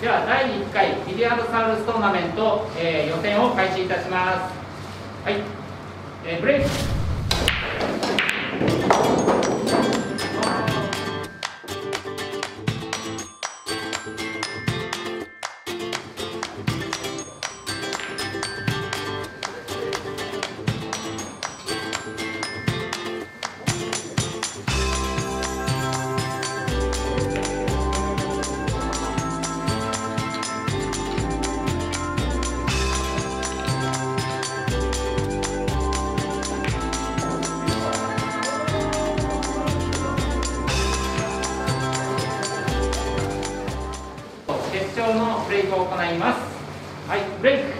では第1回ビリヤードサウルストーナメント、えー予選を開始いたします。はい、えーブレイク。決勝のブレイクを行います。はいブレイク。